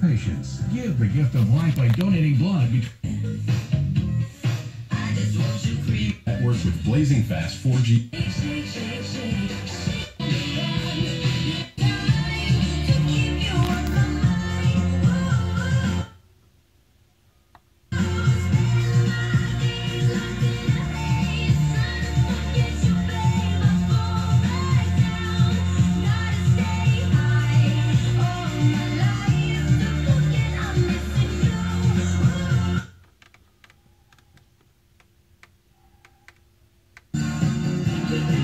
Patience. Give the gift of life by donating blood. works with blazing fast 4G.